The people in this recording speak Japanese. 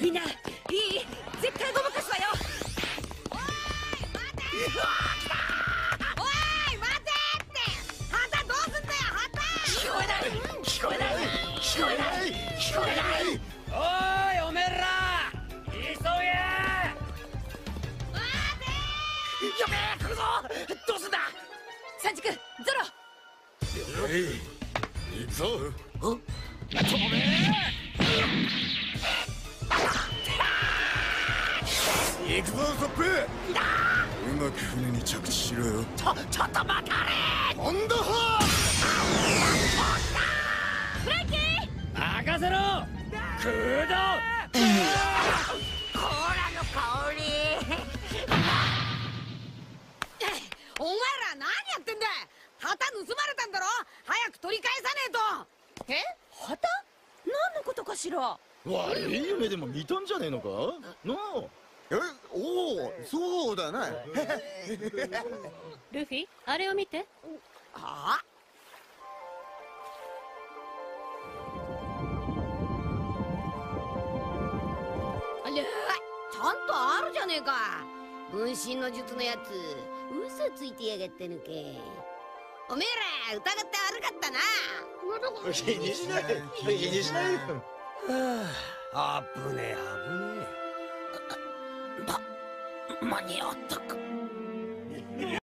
みんないい絶対ごまかすわよ。おい待てって。旗どうすんだよ旗聞こえない。聞こえない。聞こえない。聞こえない。おいおめえら。急げやべえ来るぞどうすんだ三軸ゾロえい行くぞ行くぞソップうまく船に着地しろよ。ちょちょっと待たれホンダハフランキー！任せろ！空洞コーラの香り。お前ら何やってんだ旗盗まれたんだろ。早く取り返さねえと。え？旗？何のことかしら？悪い夢でも見たんじゃねえのか？なあえ？おおそうだなルフィ？あれを見て。は？ああれ？ちゃんとあるじゃねえか。分身の術のやつ。嘘ついてやがったのかおめえら疑って悪かったな。気にしない。気にしない。よあ。ぶねえあぶねえ間に合ったか。